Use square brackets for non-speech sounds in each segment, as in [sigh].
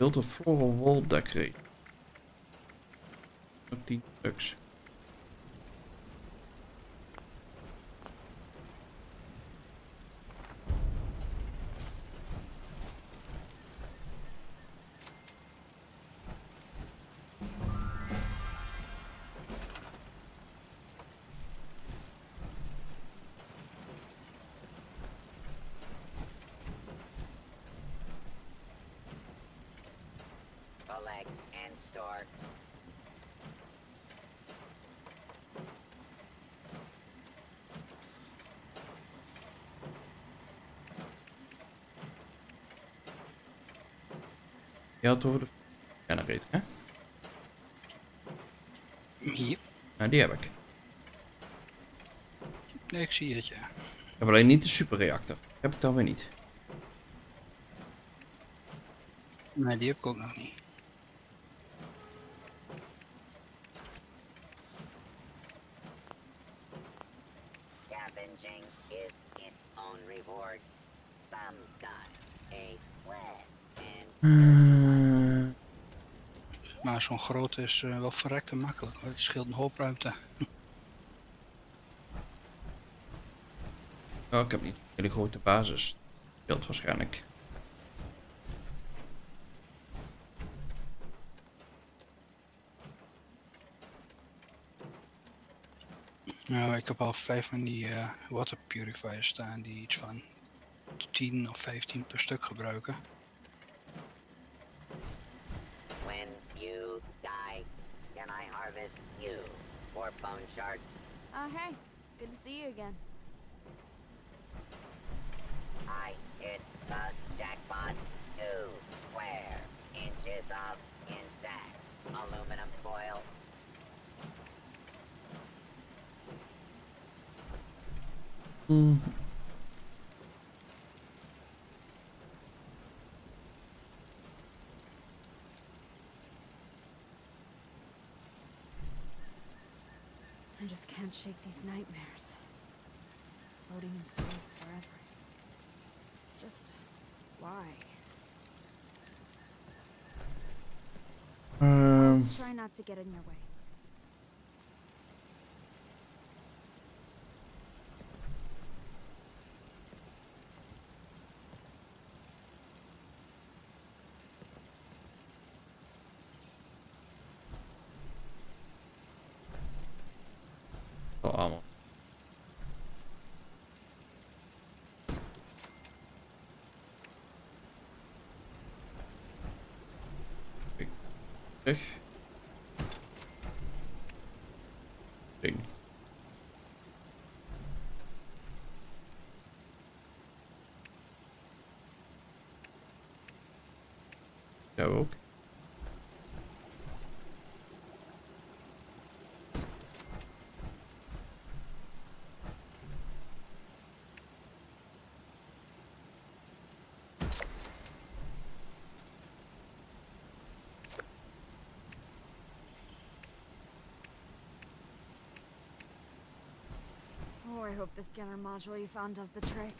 Build a floral wall decorate. Ook die ducks. Je had het over de generator, hè? Hier. Nou, die heb ik. Nee, ik zie het, ja. Ik heb alleen niet de superreactor. Heb ik dan weer niet. Nee, die heb ik ook nog niet. Zo'n groot is eh, wel verrekte makkelijk. hoor. Het scheelt een hoop ruimte. [laughs] oh, ik heb niet een hele grote basis. Beeld waarschijnlijk. Nou, ik heb al vijf van die eh, water purifiers staan die iets van 10 of 15 per stuk gebruiken. For bone shards? Uh, hey. Good to see you again. I hit the jackpot. Two square inches of intact aluminum foil. Hmm. Can't shake these nightmares. Floating in space forever. Just why? Ehm, Try not to get in your way. Terug. Ding. Jou ook. I hope the scanner module you found does the trick.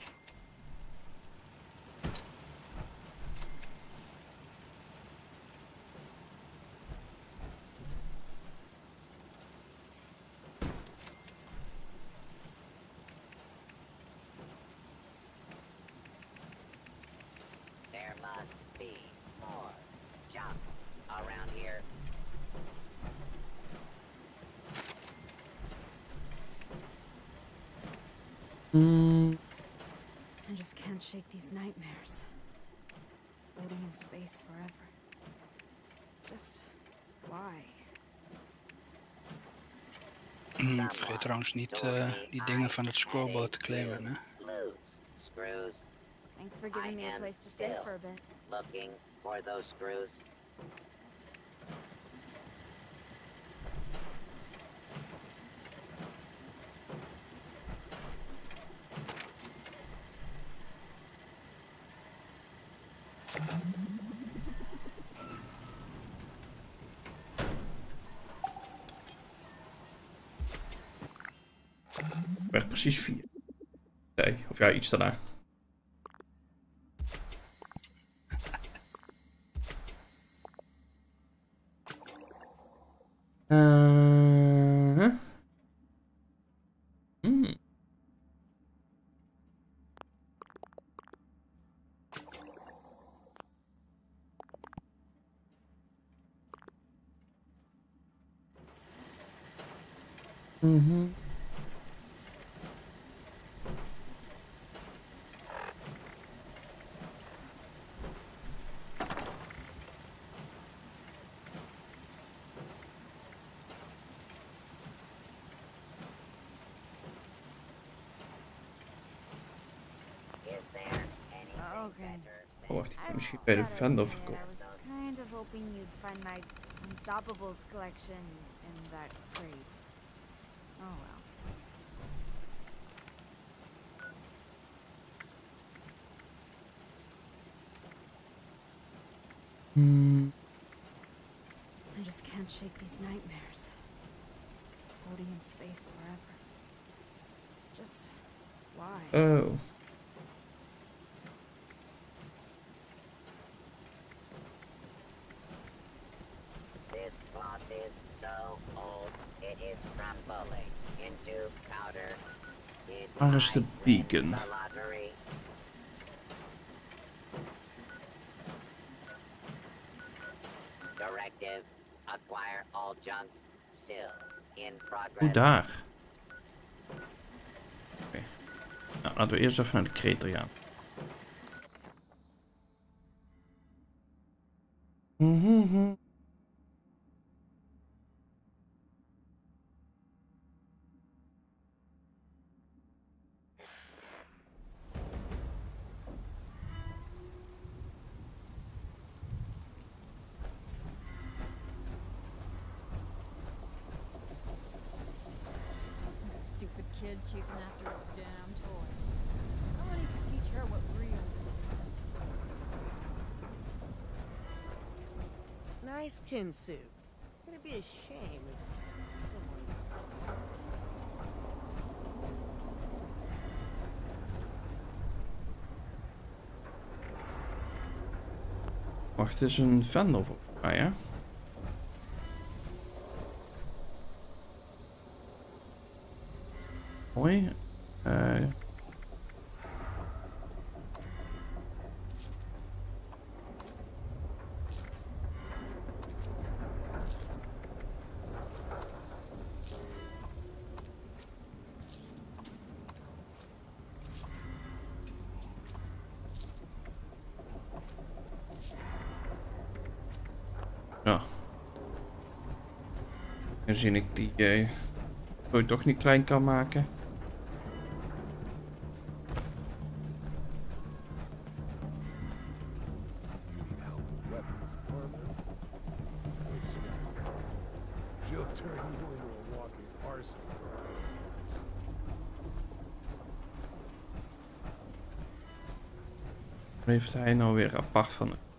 There must be more junk around here. Hmm. I just can't shake these nightmares. Floating in space forever. Just why? Mm, Vergeet trouwens niet eh, die dingen van het scoreboard te claimen, hè. Screws. Thanks for giving me a place to stay for a bit. Looking for those screws. Precies vier. Nee, of ja, iets daarna. Is Okay. Oh, wacht, ik I've misschien bij de gotta Vendor admit, verkocht. I was kind of hoping you'd find my Unstoppables collection in that crate. Oh well. Hmm. I just can't shake these nightmares. Floating in space forever. Just why? Oh. Waar is de beacon? Hoe daar? Okay. Nou, laten we eerst even naar de kreter gaan. tin soup. It'd be a shame if someone else... Wacht, is een vendor op. Ah ja. Hoi. Eh... Uh... verzin ik die eh, uh, je toch niet klein kan maken. Heeft hij nou weer apart van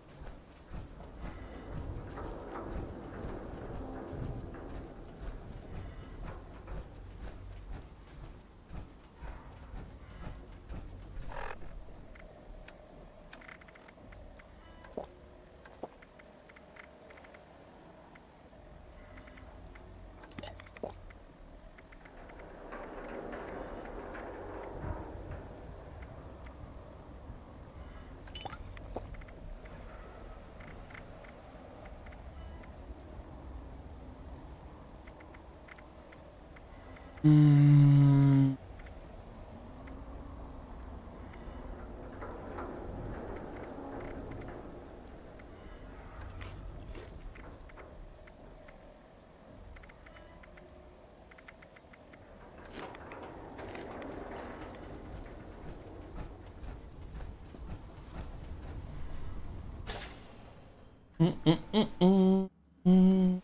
Mm, mm.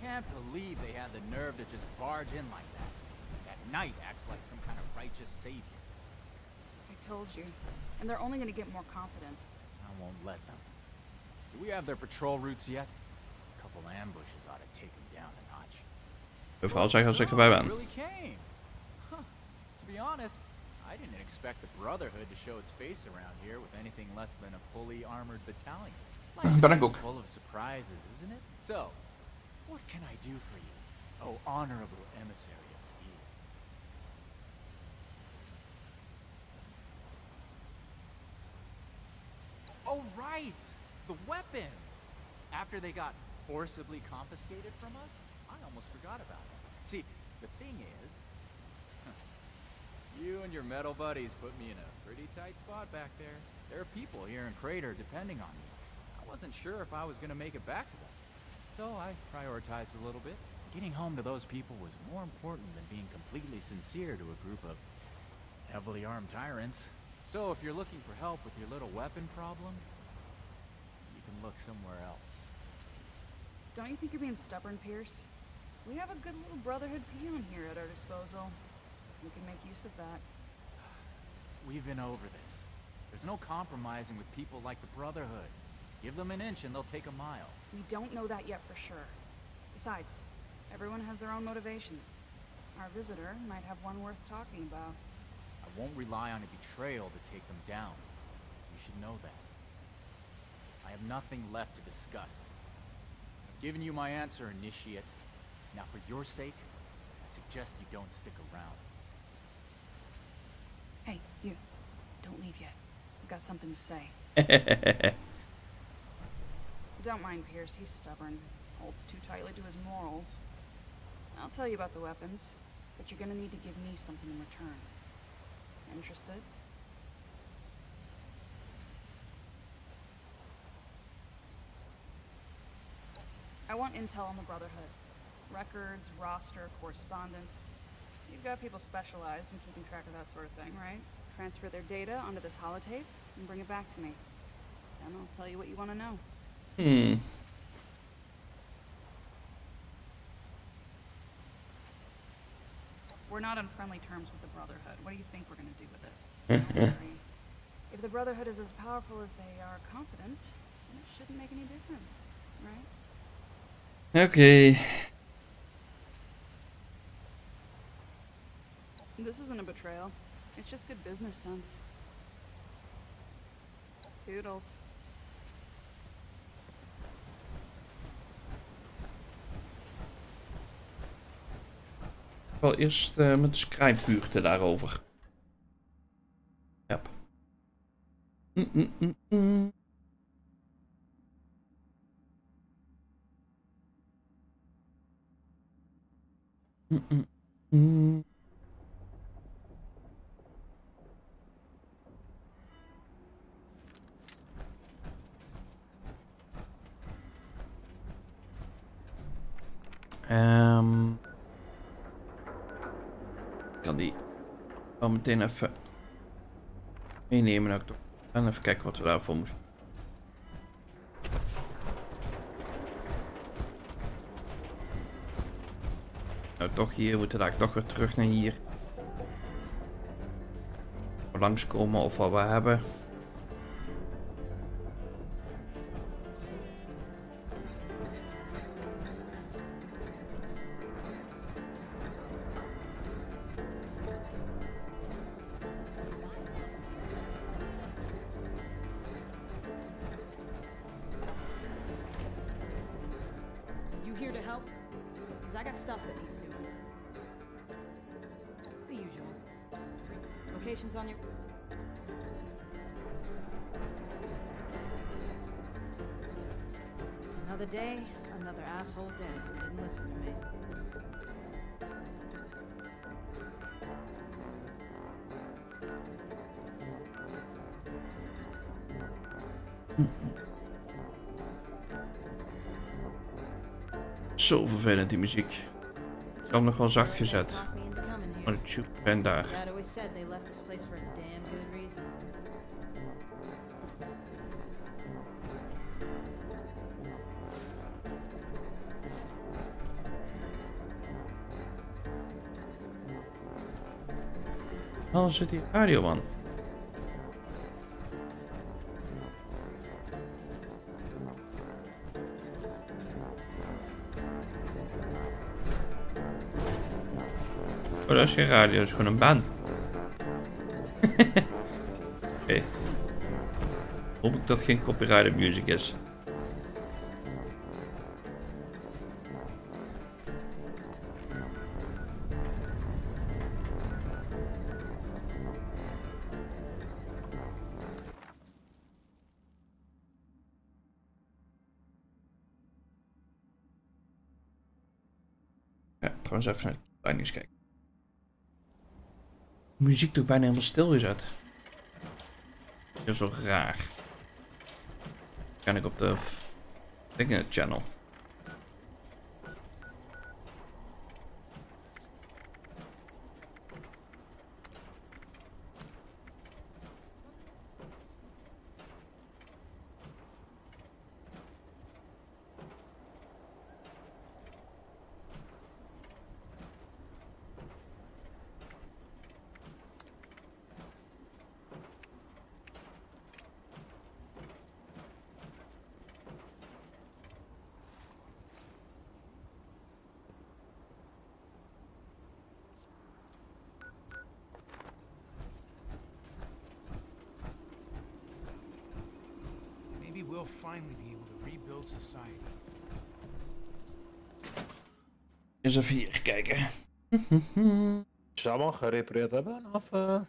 Can't believe they had the nerve to just barge in like that. That knight acts like some kind of righteous savior. I told you. And they're only gonna get more confident. I won't let them. Do we have their patrol routes yet? A couple ambushes ought to take them down a notch. Overal zeggen als ik erbij So, ben. you really came. Be honest, I didn't expect the Brotherhood to show its face around here with anything less than a fully armored battalion. Life is Ben ik just ook. full of surprises, isn't it? So, what can I do for you, oh honorable emissary of steel? Oh, right! The weapons! After they got forcibly confiscated from us, I almost forgot about it. See, the thing is, you and your metal buddies put me in a pretty tight spot back there. There are people here in Crater depending on me. I wasn't sure if I was gonna make it back to them. So I prioritized a little bit. Getting home to those people was more important than being completely sincere to a group of heavily armed tyrants. So if you're looking for help with your little weapon problem, you can look somewhere else. Don't you think you're being stubborn, Pierce? We have a good little Brotherhood peon here at our disposal. We can make use of that. We've been over this. There's no compromising with people like the Brotherhood. Give them an inch and they'll take a mile. We don't know that yet for sure. Besides, everyone has their own motivations. Our visitor might have one worth talking about. I won't rely on a betrayal to take them down. You should know that. I have nothing left to discuss. I've given you my answer, Initiate. Now for your sake, I suggest you don't stick around. Hey, you. Don't leave yet. I've got something to say. [laughs] Don't mind Pierce, he's stubborn. Holds too tightly to his morals. I'll tell you about the weapons, but you're gonna need to give me something in return. Interested? I want intel on the Brotherhood. Records, roster, correspondence. You've got people specialized in keeping track of that sort of thing, right? Transfer their data onto this holotape and bring it back to me. Then I'll tell you what you want to know. Hmm. We're not on friendly terms with the Brotherhood. What do you think we're going to do with it? [laughs] If the Brotherhood is as powerful as they are confident, then it shouldn't make any difference, right? Oké. This isn't a betrayal. It's just good business sense. Toodles. Wel eerst eh, met de schrijnpuurte daarover. Ja. Mm, mm, mm, mm. Mm. Ehm ik kan die wel meteen even meenemen. ook. En even kijken wat we daarvoor moesten. Nou, toch hier. We moeten daar toch weer terug naar hier. Langskomen of wat we hebben. wel zacht gezet. Maar ik ben daar. Al zit die radio aan. Dat is geen radio, dat is gewoon een band. [laughs] Oké. Hoop ik dat geen copyrighted music is. Ja, trouwens even naar de kijken. Muziek doet bijna helemaal stil gezet. Dat is zo raar. Kan ik op de dingen channel. Even hier kijken. [laughs] Ze allemaal gerepareerd hebben? Of, eh,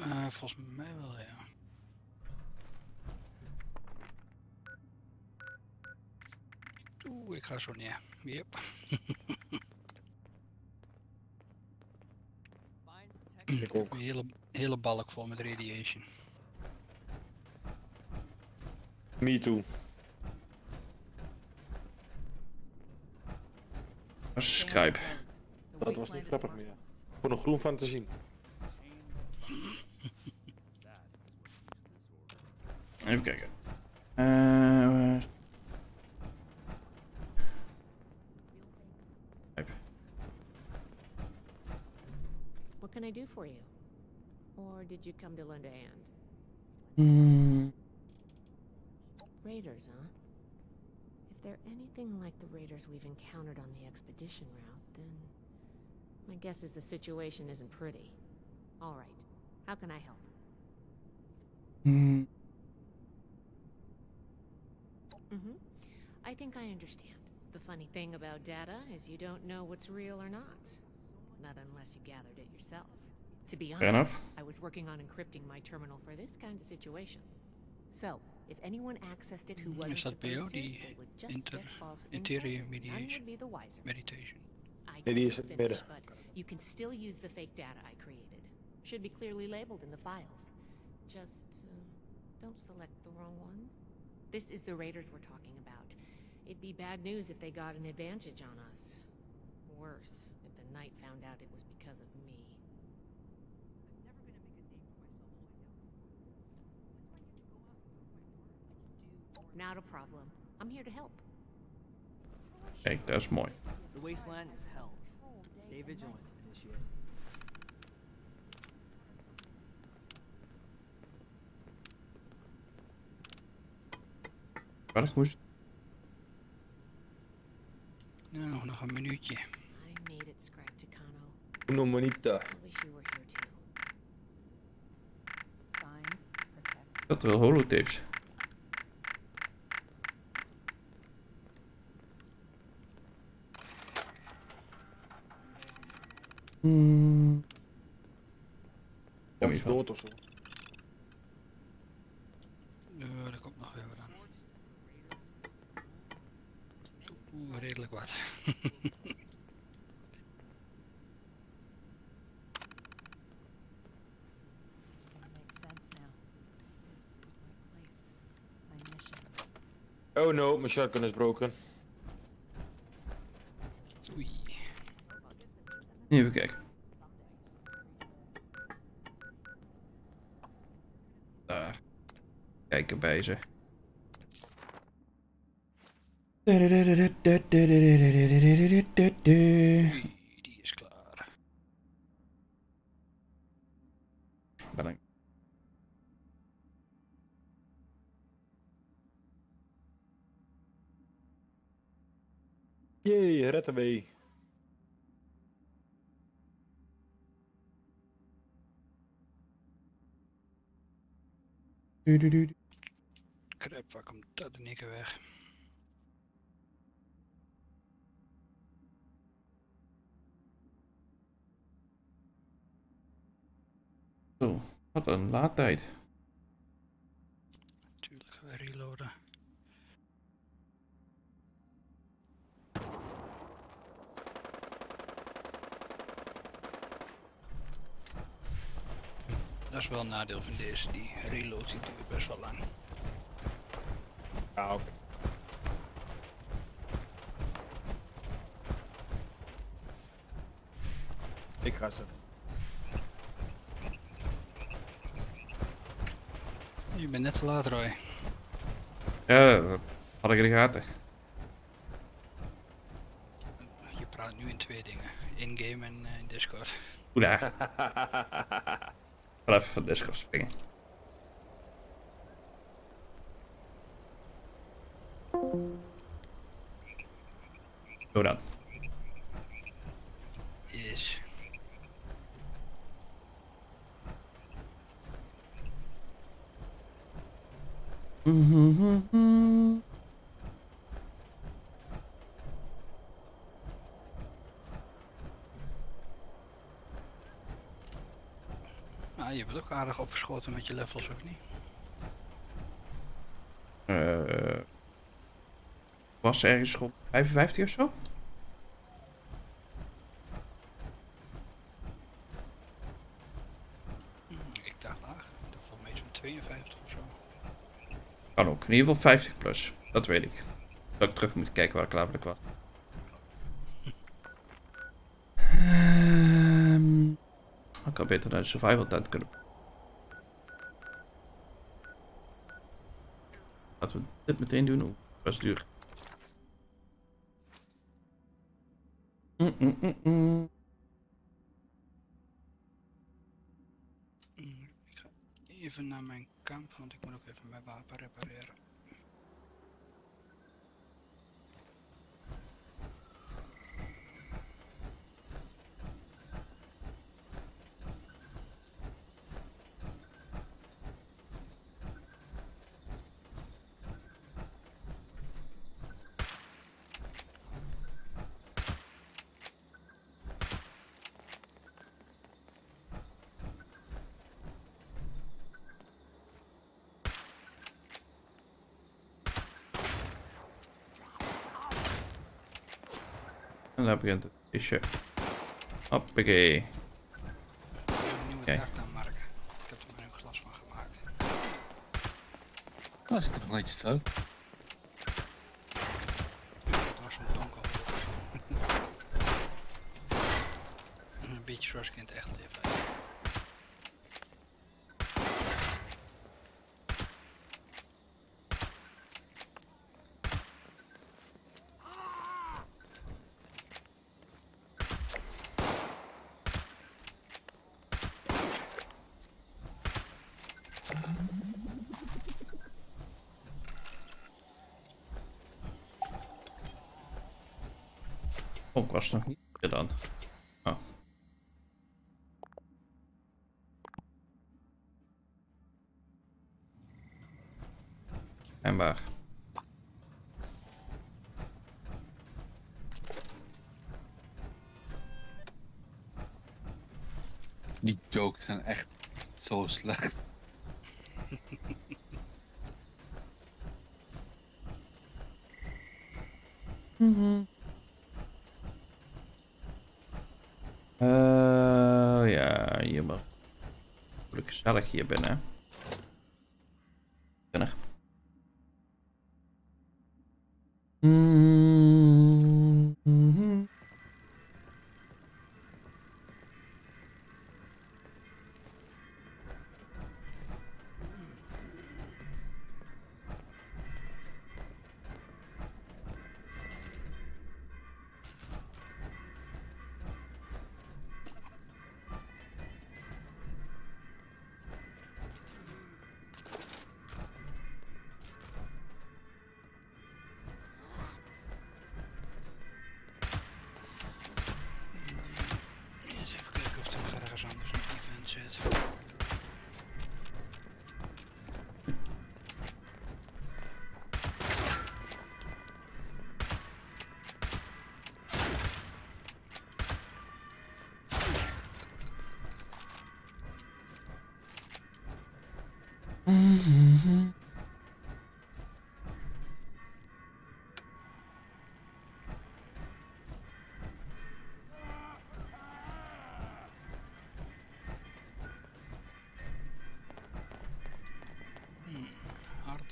Eh, volgens mij wel, ja. Oeh, ik ga zo neer. Yep. ik ook. Een hele, hele balk vol met radiation. Me too. Dat is Skype. Dat was niet grappig meer. Gewoon nog groen van te zien. Even kijken. Eh, Skype. What can I do for you? Or did you come to lend a hand? Hmm, Raiders, huh? If they're anything like the raiders we've encountered on the expedition route, then my guess is the situation isn't pretty. All right. How can I help? hmm. Mm-hmm. I think I understand. The funny thing about data is you don't know what's real or not. Not unless you gathered it yourself. To be honest, enough. I was working on encrypting my terminal for this kind of situation. So, if anyone accessed it who Mm, wasn't is dat bij jou, supposed to, die they would just inter- get false interior info, and mediation? would be the wiser. Meditation. I Nee, die is couldn't in het midden. finish, but you can still use the fake data I created. Should be clearly labeled in the files. Just uh, don't select the wrong one. This is the raiders we're talking about. It'd be bad news if they got an advantage on us. Worse, if the knight found out it was because of Not a problem. I'm here to help. Kijk, dat is mooi. The wasteland is hell. Stay vigilant, initiate. Waar ik moest. Nou, nog een minuutje. I made it, Scribe Takano. Uno monita. Dat wel holotapes. Hmm. Ja, maar dood of zo. Ja, dat komt nog even aan. Oeh, redelijk wat. [laughs] oh no, mijn shotgun is broken. deze. Die is klaar. Bedankt. Jee, red Waar komt dat in één keer weg? Zo, wat een laadtijd. Tuurlijk gaan we reloaden. Dat is wel een nadeel van deze, die reload die duurt best wel lang. Ja, oké. Ik ga ze. Je bent net te laat, Roy. Ja, dat had ik in de gaten. Je praat nu in twee dingen. In-game en eh, in Discord. Daar. [laughs] Ga even van Discord springen. Zo dan. Yes. [laughs] Ah, je bent ook aardig opgeschoten met je levels, of niet? Eh, was ergens rond 55 of zo? Hm, ik dacht laag. Ik dacht volgens mij iets van 52 of zo. Kan ook. In ieder geval 50 plus. Dat weet ik. Dat ik terug moet kijken waar ik later was. Ehm, ik had beter naar de survival tent kunnen. Laten we dit meteen doen. Oeh, best duur. Mm, mm, mm, mm. Hm, ik ga even naar mijn non di quello che mi va per riparare En daar begint het isje. Hoppakee. Ik heb er maar een glas van gemaakt. Dat zit er van netjes zo. Was nog niet gedaan. Oh. En waar? Die jokes zijn echt zo slecht. Eh, ja, hier maar. Moet ik gezellig hier binnen. Binnen. Mm,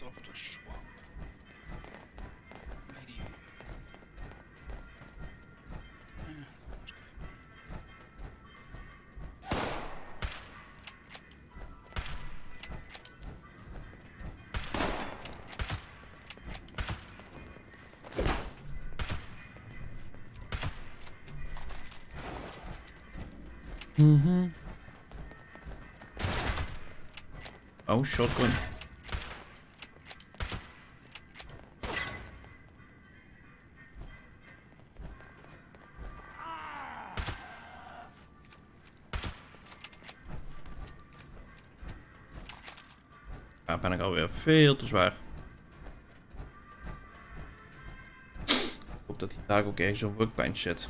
Heart of the Swamp. Medium. Eh, let's go. Mhm. Oh, shotgun. Daar ben ik alweer veel te zwaar. Ik hoop dat hij daar ook ergens op workbench zit.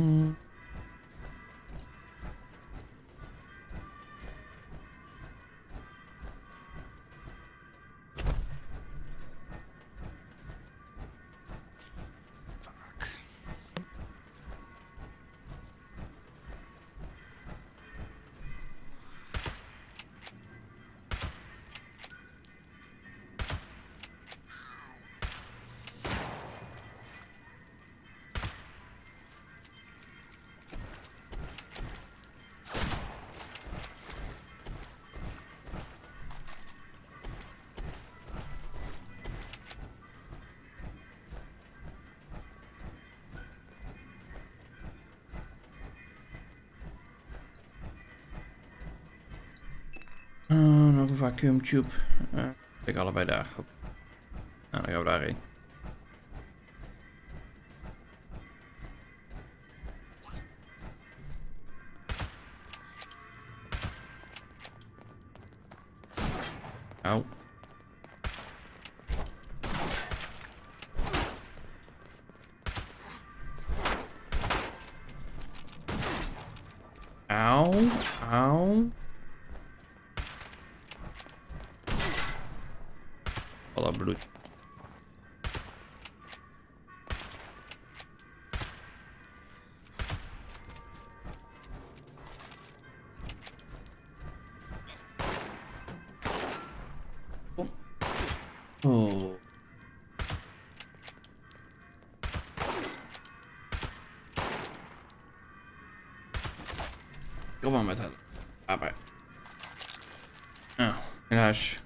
Hmm. Eh, nog een vacuum tube. Uh, ik allebei daar. Nou, dan gaan we daarheen. Vamos matar. Ah, pá. Não, relaxa.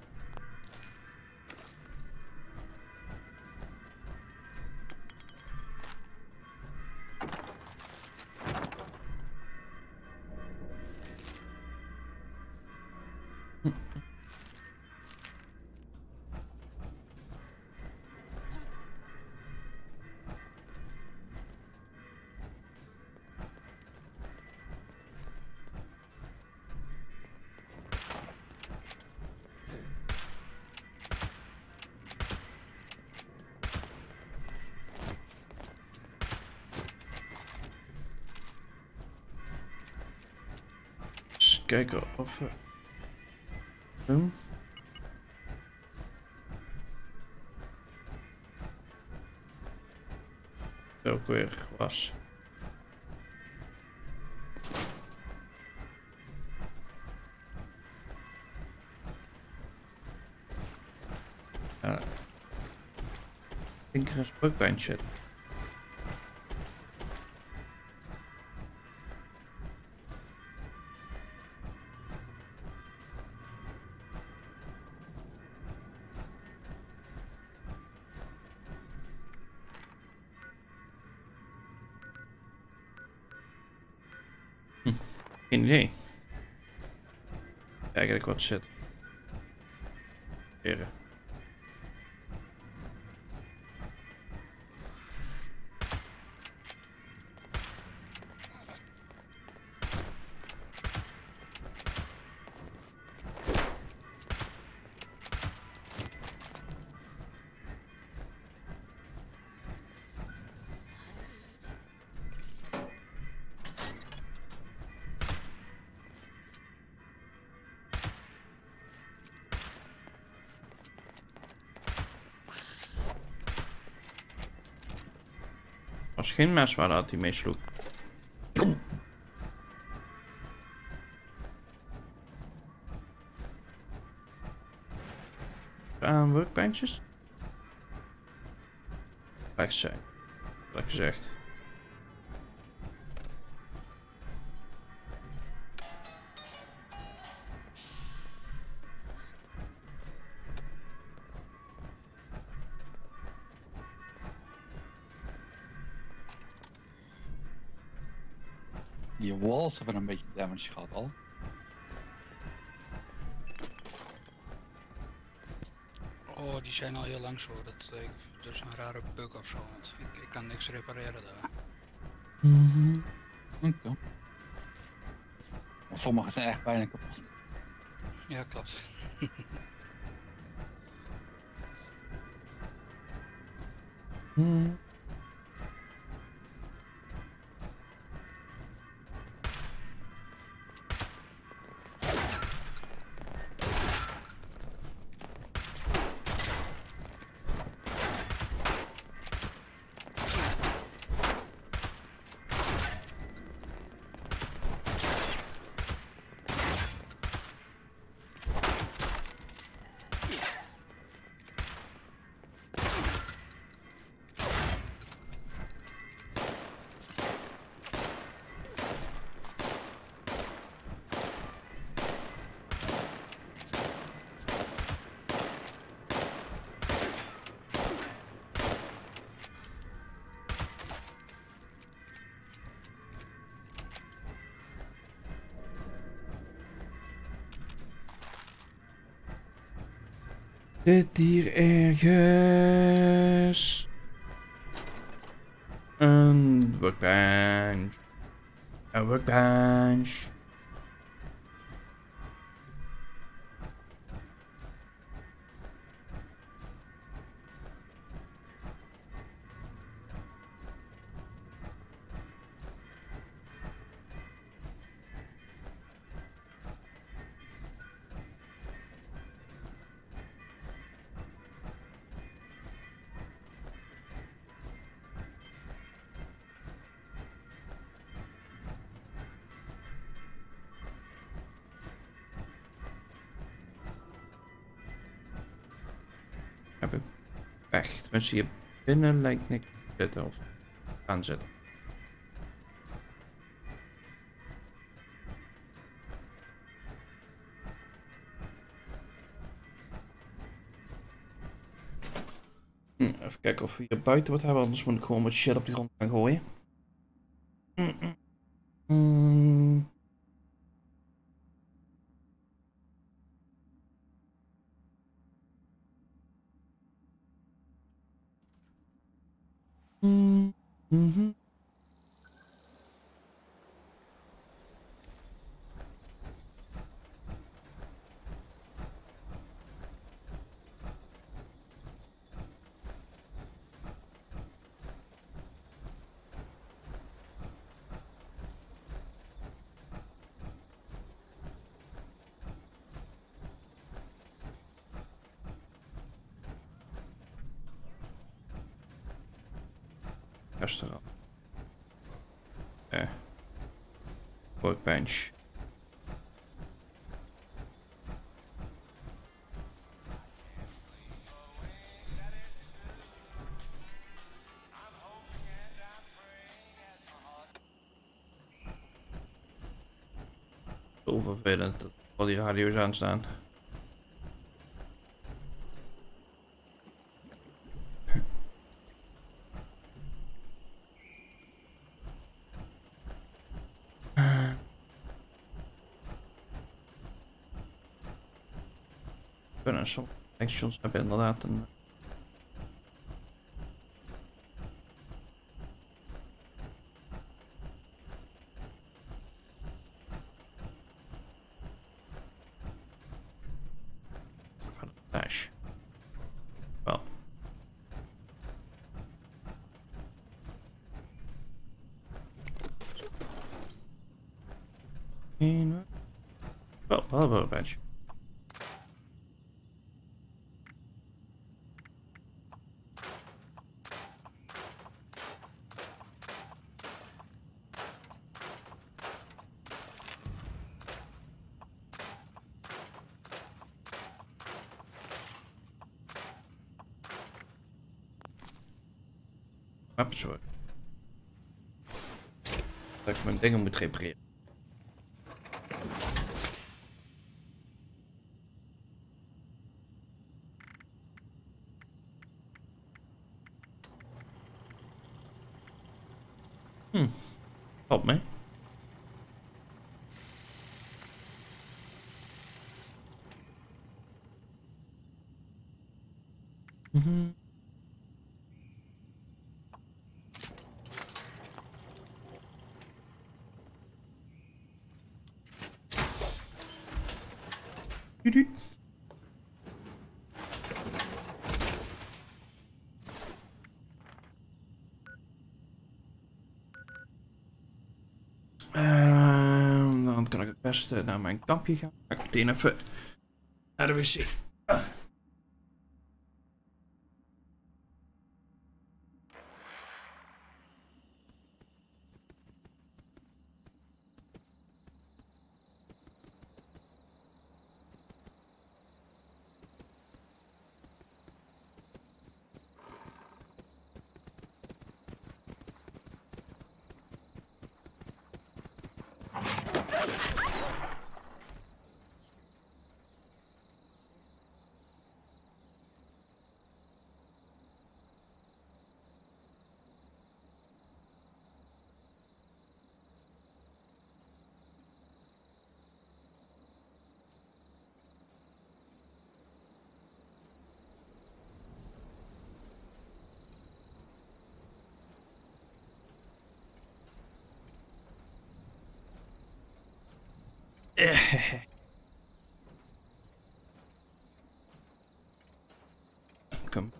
Kijken of we... Doen. Ook weer was. Ja. Ik denk er is ook Eigenlijk Was geen mes waar dat hij mee sloeg. Aan workbenches? Rechts zijn. Dat gezegd. Walls hebben een beetje damage gehad al. Oh, die zijn al heel lang zo. Dat, eh, ik- dat is een rare bug of zo. Want ik, ik kan niks repareren daar. Oké. Maar Sommige zijn echt bijna kapot. Ja, klopt. Hmm. Zit hier ergens een workbench? Een workbench. Tenminste, hier binnen lijkt niks te zitten of aan zitten. Hm, even kijken of we hier buiten wat hebben, anders moet ik gewoon wat shit op de grond gaan gooien. Restaurant. Eh. Workbench. Zo vervelend dat al die radio's aanstaan. kunnen soms actions hebben inderdaad een dingen moet repareren. Hm, valt mee. Beste naar mijn kampje gaan. Ga ik meteen even naar de wc.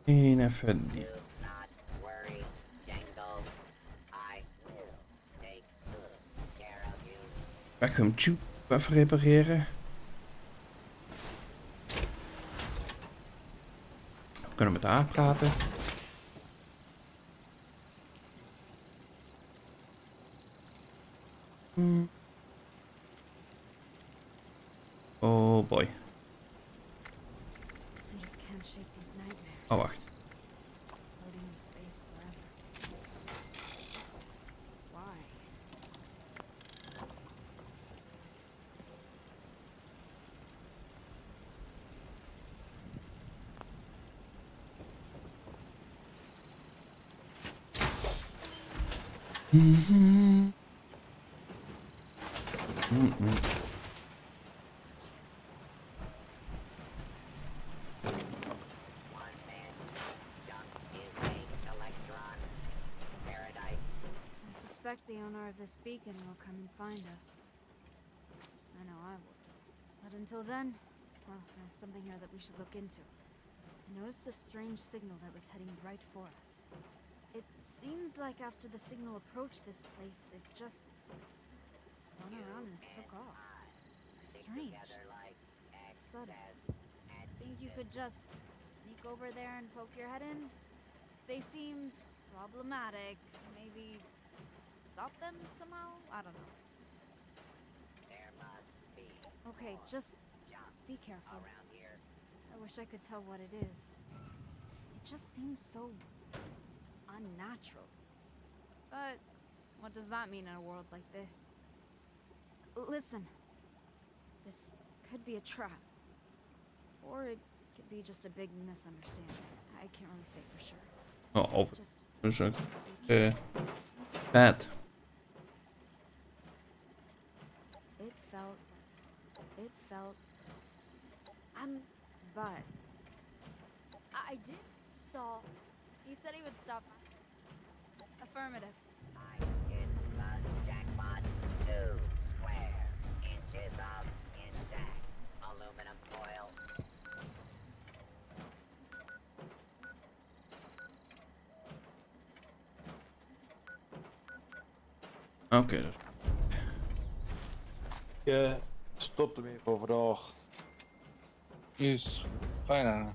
Of you. Vacuum tube even repareren. We kunnen met haar praten. I suspect the owner of this beacon will come and find us. I know I would. But until then, well, have something here that we should look into. I noticed a strange signal that was heading right for us. Seems like after the signal approached this place, it just spun around and took off. Strange. Sudden. Think you could just sneak over there and poke your head in? If they seem problematic. Maybe stop them somehow? I don't know. There must be Okay, just be careful. around here. I wish I could tell what it is. It just seems so unnatural. But what does that mean in a world like this? Listen. This could be a trap. Or it could be just a big misunderstanding. I can't really say for sure. Oh, over. Just Dus ook. be eh bad. It felt. It felt. Um, but. I, I did saw. He said he would stop. Affirmative. I hit the jackpot. Two square inches of intact aluminum foil. Oké, dus. Je stopt hem weer voor vandaag. Is bijna.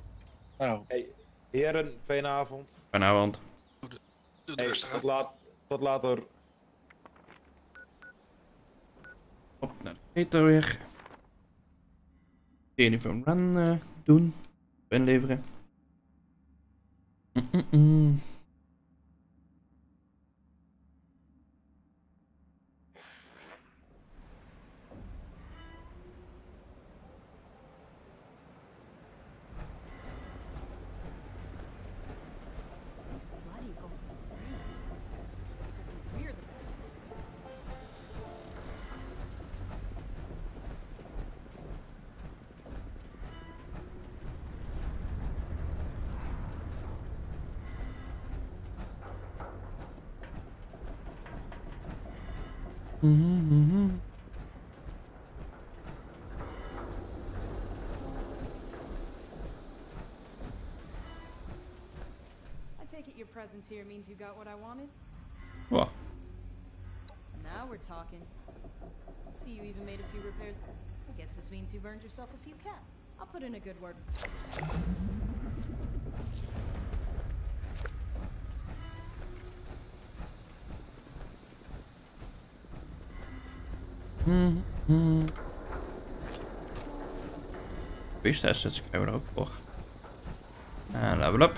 Nou, Hey, heren, fijne avond. Vanavond. Doe het Hey, rustig tot, laat, tot later. Op naar de meter weer. Uniform run eh, doen. Inleveren. [laughs] Mm -mm I take it your presence here means you got what I wanted? Well. Now we're talking. See, you even made a few repairs. I guess this means you've earned yourself a few cat. I'll put in a good word. Beast assets krijgen we er ook voor. En level up.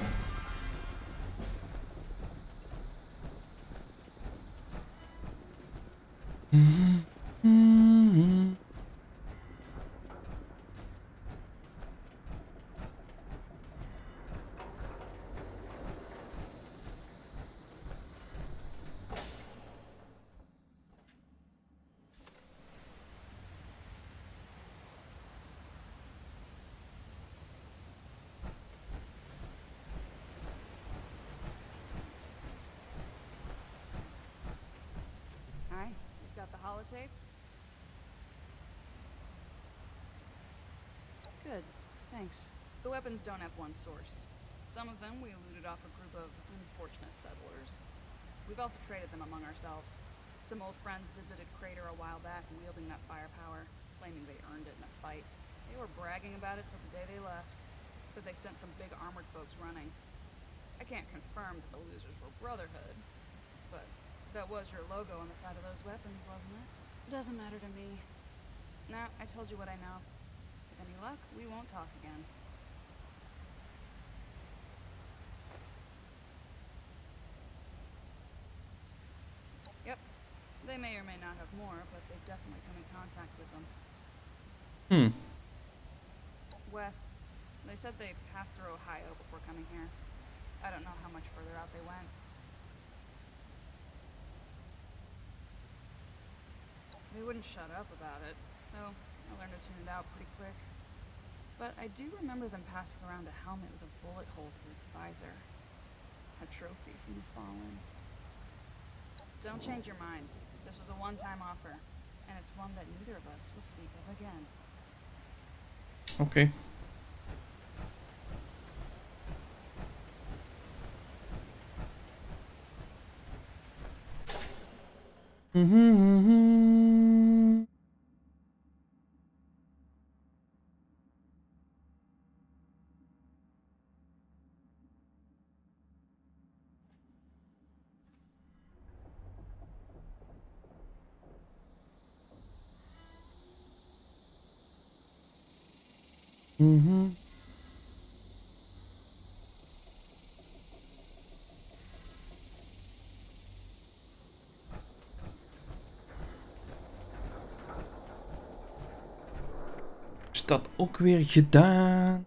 Weapons don't have one source. Some of them we looted off a group of unfortunate settlers. We've also traded them among ourselves. Some old friends visited Crater a while back wielding that firepower, claiming they earned it in a fight. They were bragging about it till the day they left. Said they sent some big armored folks running. I can't confirm that the losers were Brotherhood, but that was your logo on the side of those weapons, wasn't it? Doesn't matter to me. Now, I told you what I know. With any luck, we won't talk again. They may or may not have more, but they've definitely come in contact with them. Hmm. West. They said they passed through Ohio before coming here. I don't know how much further out they went. They wouldn't shut up about it, so I learned to tune it out pretty quick. But I do remember them passing around a helmet with a bullet hole through its visor. A trophy from the fallen. Don't change your mind. This was a one-time offer, and it's one that neither of us will speak of again. Oké. Mhm, Is dat ook weer gedaan?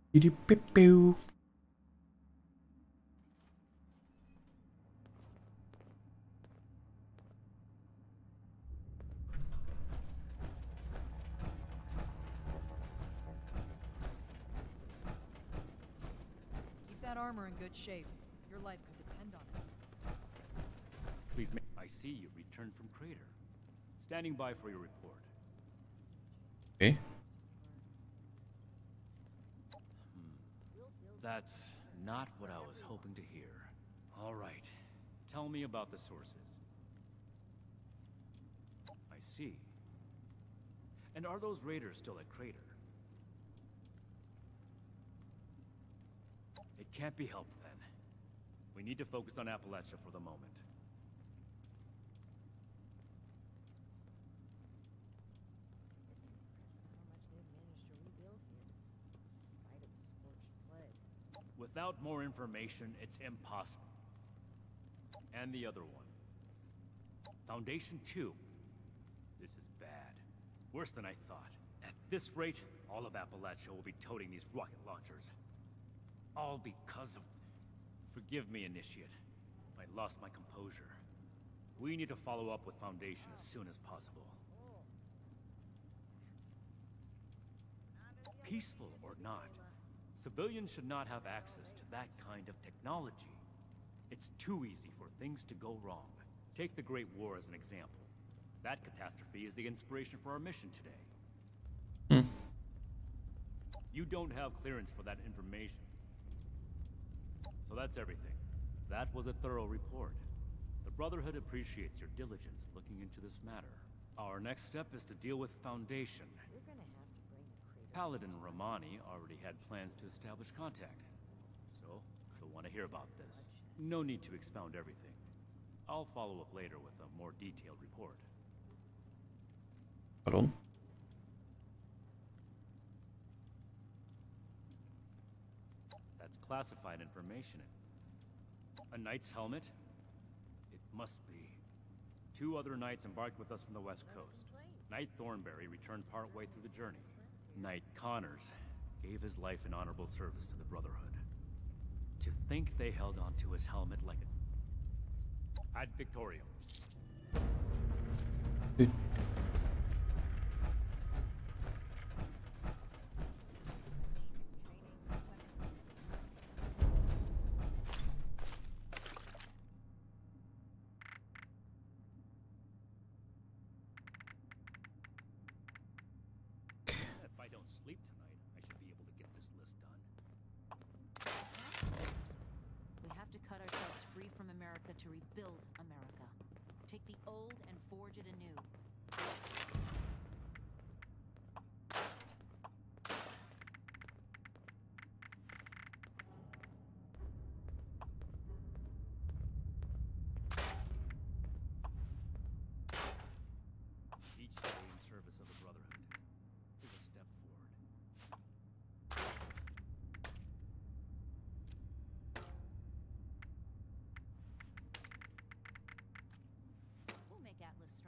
Dee-dee-dee-dee-dee-pew-pew. Keep that armor in good shape. Your life could depend on it. Please make. I see you returned from Crater. Standing by for your report. Okay. That's not what I was hoping to hear. All right. Tell me about the sources. I see. And are those raiders still at Crater? It can't be helped then. We need to focus on Appalachia for the moment. Without more information, it's impossible. And the other one. Foundation 2. This is bad. Worse than I thought. At this rate, all of Appalachia will be toting these rocket launchers. All because of... Forgive me, Initiate. I lost my composure. We need to follow up with Foundation as soon as possible. Peaceful or not, civilians should not have access to that kind of technology. It's too easy for things to go wrong. Take the Great War as an example. That catastrophe is the inspiration for our mission today. Hmm. You don't have clearance for that information. So that's everything. That was a thorough report. The Brotherhood appreciates your diligence looking into this matter. Our next step is to deal with Foundation. Paladin Rahmani already had plans to establish contact. So, she'll want to hear about this. No need to expound everything. I'll follow up later with a more detailed report. Pardon? That's classified information. A knight's helmet? It must be. Two other knights embarked with us from the west coast. Knight Thornberry returned partway through the journey. Knight Connors gave his life in honorable service to the Brotherhood. To think they held onto his helmet like a... Ad Victorium. If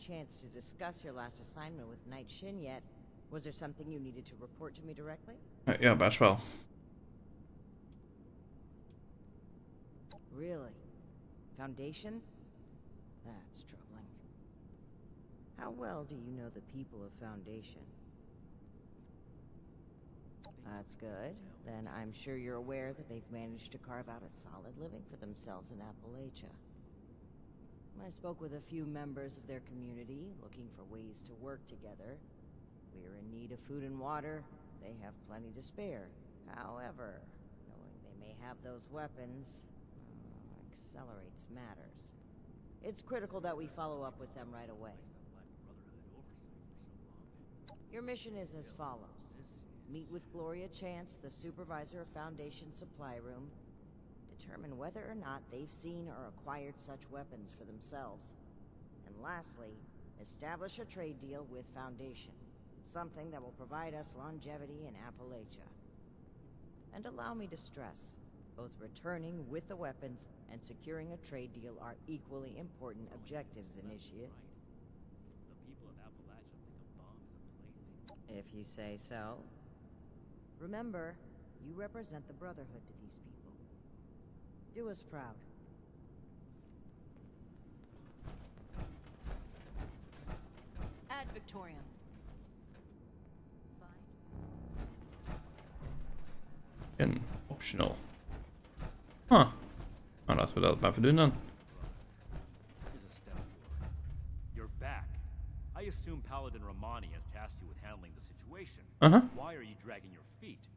Initiate. I haven't had the chance to discuss your last assignment with Knight Shin yet. Was there something you needed to report to me directly? Ja, best wel. Really? Foundation? That's troubling. How well do you know the people of Foundation? That's good. Then I'm sure you're aware that they've managed to carve out a solid living for themselves in Appalachia. I spoke with a few members of their community, looking for ways to work together. We're in need of food and water. They have plenty to spare. However, knowing they may have those weapons uh, accelerates matters. It's critical that we follow up with them right away. Your mission is as follows. Meet with Gloria Chance, the supervisor of Foundation Supply Room. Determine whether or not they've seen or acquired such weapons for themselves. And lastly, establish a trade deal with Foundation. Something that will provide us longevity in Appalachia. And allow me to stress, both returning with the weapons and securing a trade deal are equally important objectives, Initiate. If you say so. Remember, you represent the Brotherhood to these people. Do us proud. Ad Victorium. En optional. Huh. Nou, laten we dat maar even doen dan. Here's a step forward. You're back. I assume Paladin Rahmani has tasked you with handling the situation. Uh-huh. Why are you dragging your feet?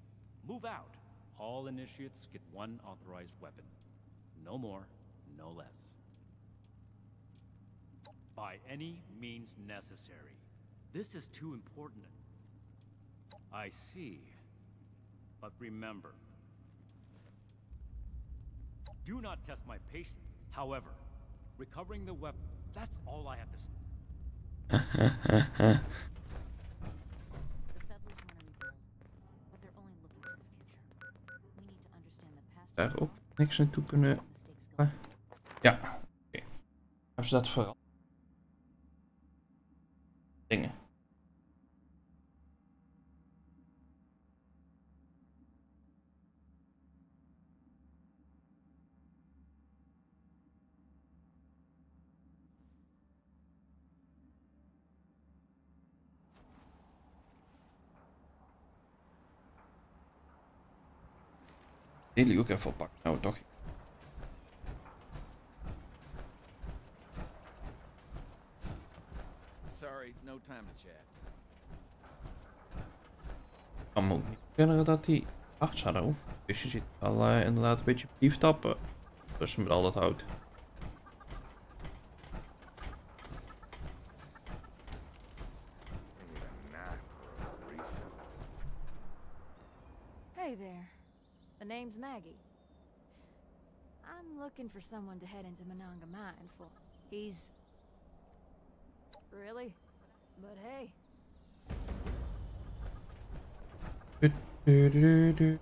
Move out. All initiates get one authorized weapon. No more, no less. By any means necessary. This is too important. I see. But remember, do not test my patience. However, recovering the weapon, that's all I have to say. [laughs] The settlers want to rebuild, but they're only looking to the future. We need to understand the past. Daar ook niks naartoe kunnen. Ja, oké. Hebben ze dat veranderd? Dingen. Jullie ook even oppakken. Nou, toch? No time to chat. Ik kan me ook niet herinneren dat die acht Shadow. Dus je ziet wel eh, inderdaad een beetje pief tappen. Tussen met al dat hout. Hey there. The name's Maggie. I'm looking for someone to head into Monongah Mine for. He's. Really? But hey, Du, du, du, du.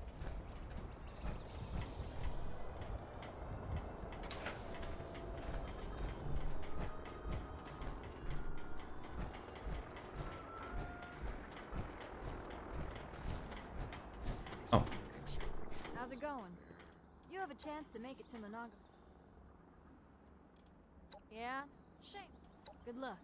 Oh, how's it going? You have a chance to make it to Monongah. Yeah? Shame. Good luck.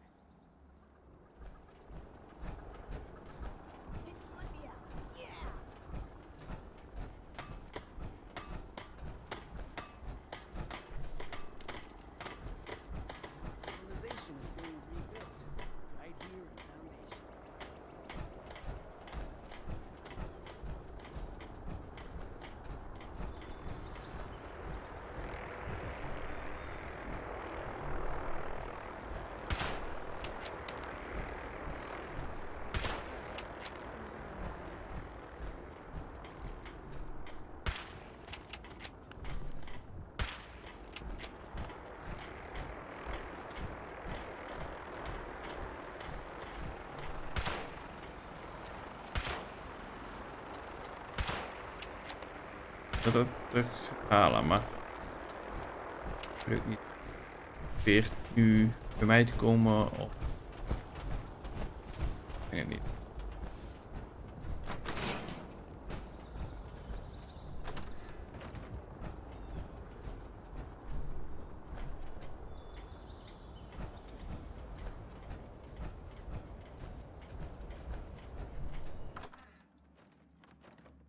Terughalen, maar. Ik weet niet. Weer nu bij mij te komen of... Ik het niet.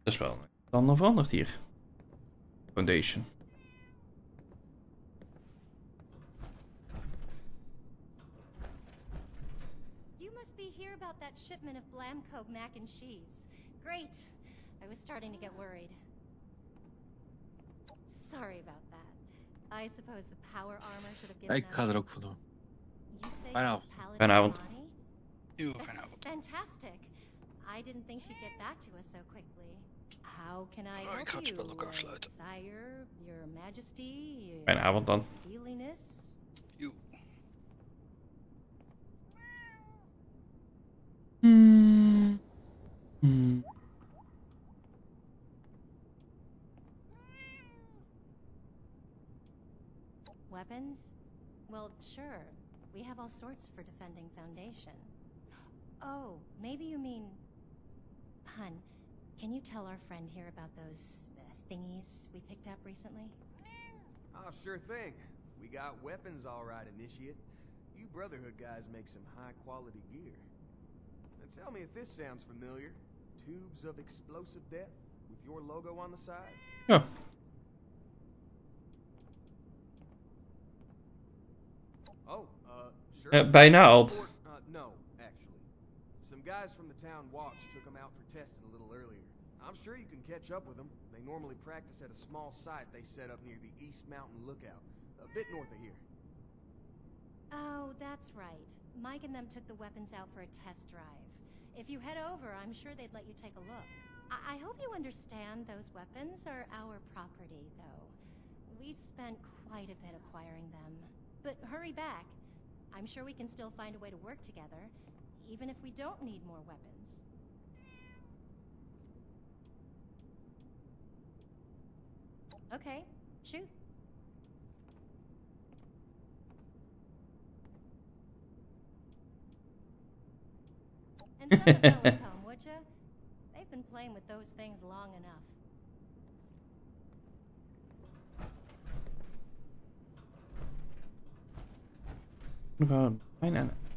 Dat is wel dan veranderd hier. Foundation. You must be here about that shipment of Blamco mac and cheese. Great. I was starting to get worried. Sorry about that. I suppose the power armor should have given Ik ga out. ook voor. You say Fijne you're avond. Paladin Fijne avond. Rahmani? Eeuw, That's fantastic. I didn't think she'd get back to us so quickly. How can I ik help ga het you, spel ook afsluiten. Sire, your majesty, your Fijne avond dan. steeliness? Eeuw. Weapons? Well, sure. We have all sorts for defending Foundation. Oh, maybe you mean. Hun, can you tell our friend here about those uh, thingies we picked up recently? Oh, sure thing. We got weapons all right, Initiate. You Brotherhood guys make some high-quality gear. Now tell me if this sounds familiar. Tubes of explosive death with your logo on the side? Ja. Oh, uh, sure. Bijna al. Uh, no, actually. Some guys from the town watch took them out for testing a little earlier. I'm sure you can catch up with them. They normally practice at a small site they set up near the East Mountain Lookout, a bit north of here. Oh, that's right. Mike and them took the weapons out for a test drive. If you head over, I'm sure they'd let you take a look. I, I hope you understand those weapons are our property, though. We spent quite a bit acquiring them. But hurry back. I'm sure we can still find a way to work together, even if we don't need more weapons. Okay, shoot. And send the fellas home, would ya? They've been playing with those things long enough. Gewoon bijna. Ja.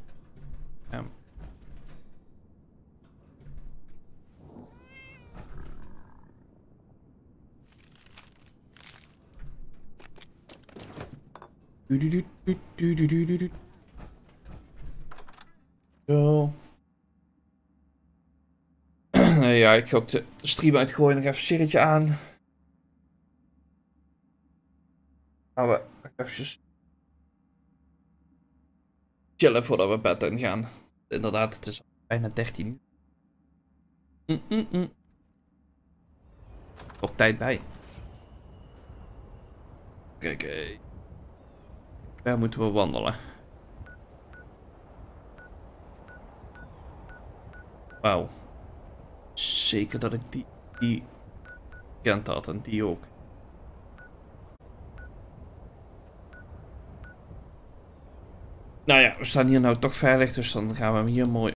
Zo. [clears throat] Ja, ik ga ook de stream uitgooien. Nog even een aan. Gaan we even chillen voordat we bed in gaan. Inderdaad, het is bijna 13 uur. Mm, mm, mm. Op tijd bij. Kijk, eh. Waar moeten we wandelen? Wauw. Zeker dat ik die, die kent had en die ook. Nou ja, we staan hier nou toch veilig, dus dan gaan we hem hier mooi